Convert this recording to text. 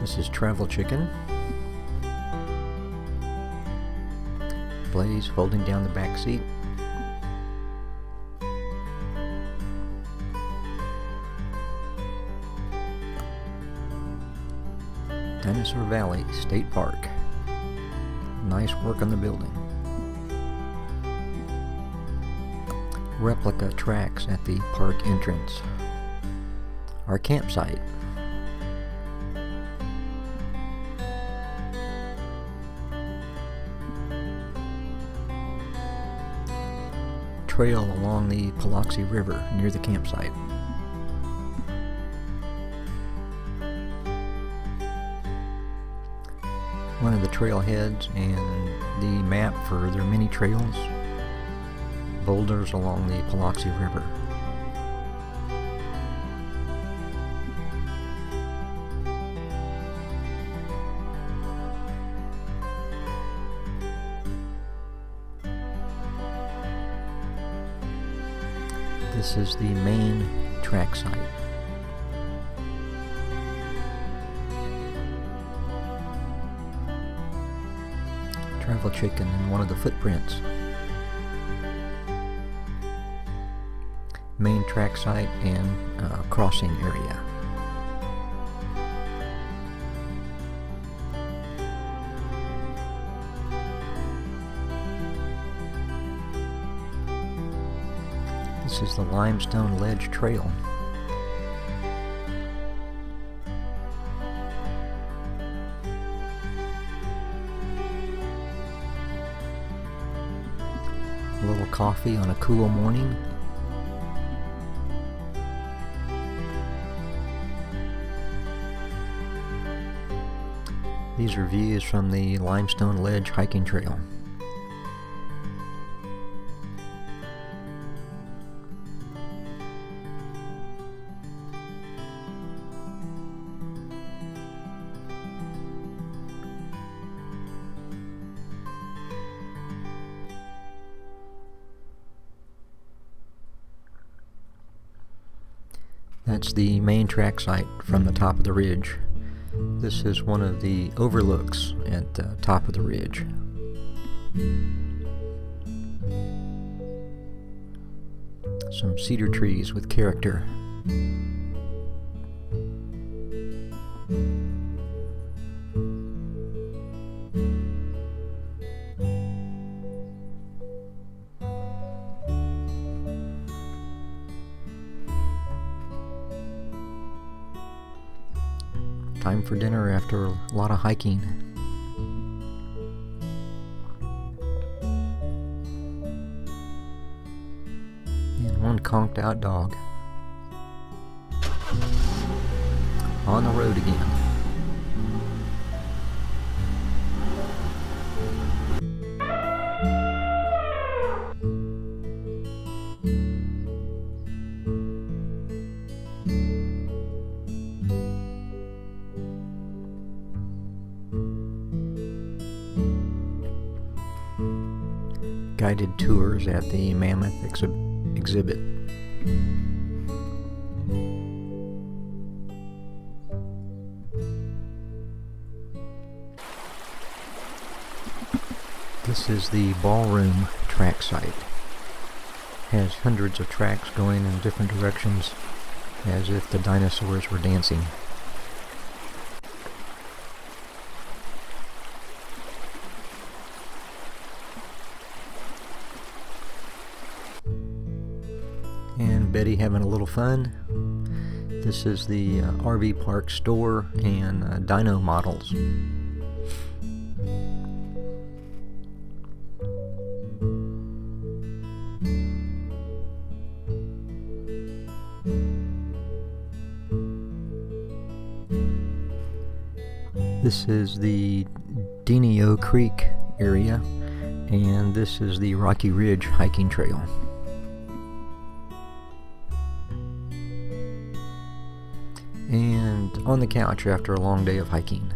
This is Travel Chicken. Blaze folding down the back seat. Dinosaur Valley State Park. Nice work on the building. Replica tracks at the park entrance. Our campsite. Trail along the Paluxy River near the campsite. one of the trailheads and the map for their mini trails, boulders along the Paluxy River. This is the main track site. travel chicken in one of the footprints. Main track site and uh, crossing area. This is the Limestone Ledge Trail. a little coffee on a cool morning. These are views from the Limestone Ledge hiking trail. That's the main track site from the top of the ridge. This is one of the overlooks at the top of the ridge. Some cedar trees with character. Time for dinner after a lot of hiking. And one conked out dog. On the road again. Guided tours at the Mammoth exhi exhibit. This is the ballroom track site. Has hundreds of tracks going in different directions as if the dinosaurs were dancing. Betty having a little fun. This is the uh, RV park store and uh, dino models. This is the Dinio Creek area and this is the Rocky Ridge hiking trail. And on the couch after a long day of hiking.